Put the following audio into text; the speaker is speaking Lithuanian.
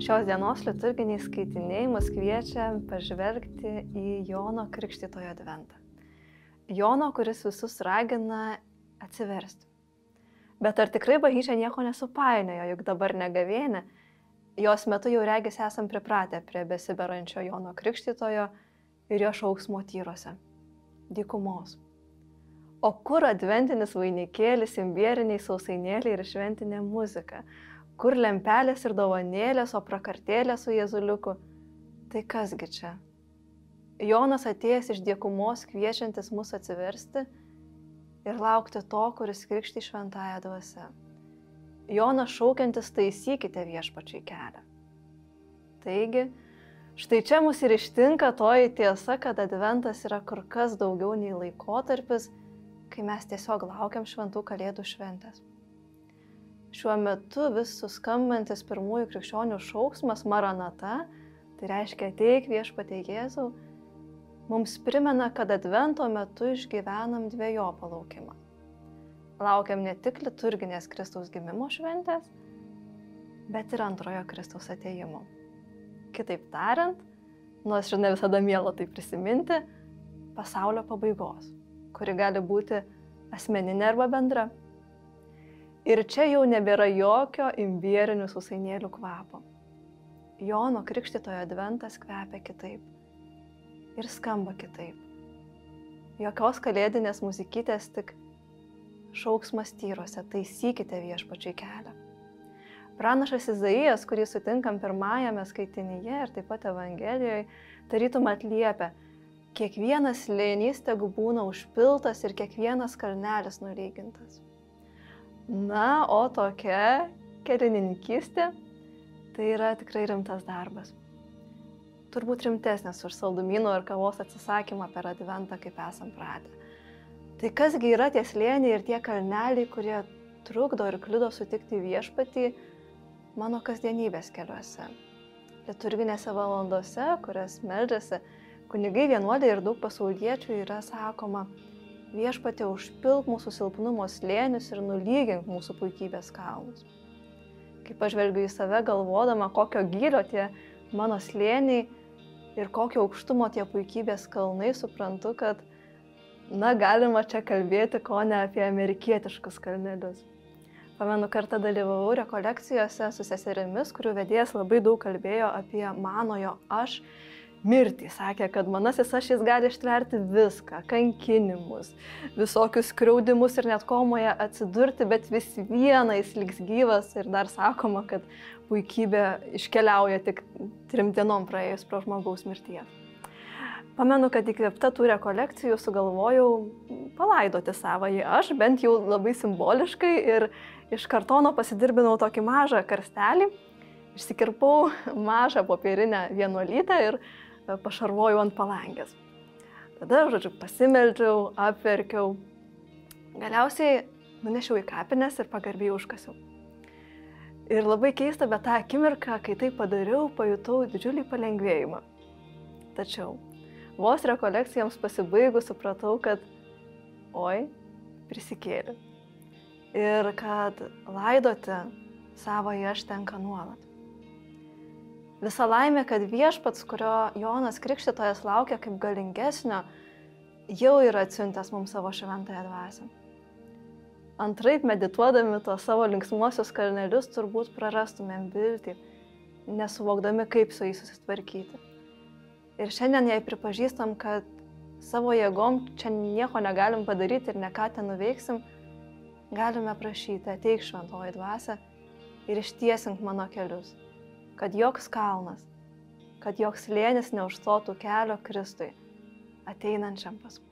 Šios dienos liturginiai skaitiniai mus kviečia pažvelgti į Jono Krikštitojo adventą. Jono, kuris visus ragina atsiversti. Bet ar tikrai bažnyčia nieko nesupainiojo, juk dabar negavėnė, jos metu jau regis esam pripratę prie besiberančio Jono Krikštitojo ir jo šauksmo tyrose - dykumos. O kur adventinis vainikėlis, imbieriniai sausainėliai ir šventinė muzika? Kur lempelės ir dovanėlės, o prakartėlė su Jėzuliuku. Tai kasgi čia? Jonas atėjęs iš diekumos kviečiantis mus atsiversti ir laukti to, kuris krikšti šventąją dvasę. Jonas šaukiantis taisykite viešpačiai kelią. Taigi, štai čia mus ir ištinka toji tiesa, kad adventas yra kur kas daugiau nei laikotarpis, kai mes tiesiog laukiam šventų kalėdų šventės šiuo metu vis suskambantis pirmųjų krikščionių šauksmas Maranata, tai reiškia ateik viešpatie Jėzau, mums primena, kad advento metu išgyvenam dviejų palaukimą. Laukiam ne tik liturginės Kristaus gimimo šventės, bet ir antrojo Kristaus ateimo. Kitaip tariant, nors ir ne visada mėlo tai prisiminti, pasaulio pabaigos, kuri gali būti asmeninė arba bendra. Ir čia jau nebėra jokio imbierinių susainėlių kvapo. Jono Krikštitojo adventas kvepia kitaip. Ir skamba kitaip. Jokios kalėdinės muzikytės, tik šauksmas tyrose, taisykite viešpačiai kelią. Pranašas Izaijas, kurį sutinkam pirmajame skaitinyje ir taip pat Evangelijoje, tarytum atliepia, kiekvienas lėnys tegu būna užpiltas ir kiekvienas kalnelis nulygintas. Na, o tokia kelininkystė tai yra tikrai rimtas darbas. Turbūt rimtesnis už saldumynų ar kavos atsisakymą per adventą, kaip esam pratę. Tai kasgi yra tie slėniai ir tie kalneliai, kurie trukdo ir kliudo sutikti viešpatį mano kasdienybės keliuose. Liturginėse valandose, kurias meldžiasi kunigai vienuoliai ir daug pasauliečių yra sakoma, viešpatė užpilk mūsų silpnumo slėnius ir nulygink mūsų puikybės kalnus. Kai pažvelgiu į save galvodama, kokio gylio tie mano slėniai ir kokio aukštumo tie puikybės kalnai, suprantu, kad, na, galima čia kalbėti ko ne apie amerikietiškus kalnelius. Pamenu, kartą dalyvavau rekolekcijose su seserimis, kurių vedėjas labai daug kalbėjo apie manojo aš mirtį. Sakė, kad manasis aš jis gali ištverti viską - kankinimus, visokius skriaudimus ir net komoje atsidurti, bet vis viena jis liks gyvas ir dar sakoma, kad puikybė iškeliauja tik trim dienom praėjus pro žmogaus mirties. Pamenu, kad įkvėpta tų rekolekcijų sugalvojau palaidoti savąjį aš, bent jau labai simboliškai ir iš kartono pasidirbinau tokį mažą karstelį, išsikirpau mažą popierinę vienuolytę ir pašarvojau ant palangės. Tada, žodžiu, pasimeldžiau, apverkiau. Galiausiai nunešiau į kapines ir pagarbiai užkasiau. Ir labai keista, bet tą akimirką, kai tai padariau, pajutau didžiulį palengvėjimą. Tačiau vos rekolekcijams pasibaigus supratau, kad oi, prisikėlė. Ir kad laidoti savo aš tenka nuolat. Visa laimė, kad viešpats, kurio Jonas Krikščitojas laukia kaip galingesnio, jau yra atsiuntęs mums savo šventąją dvasę. Antraip, medituodami tuos savo linksmuosius kalnelius, turbūt prarastumėm viltį, nesuvokdami, kaip su jais susitvarkyti. Ir šiandien, jei pripažįstam, kad savo jėgom čia nieko negalim padaryti ir ne ką ten nuveiksim, galime prašyti, ateik šventoji dvasia ir ištiesink mano kelius kad joks kalnas, kad joks lėnis neužstotų kelio Kristui ateinančiam pas mus.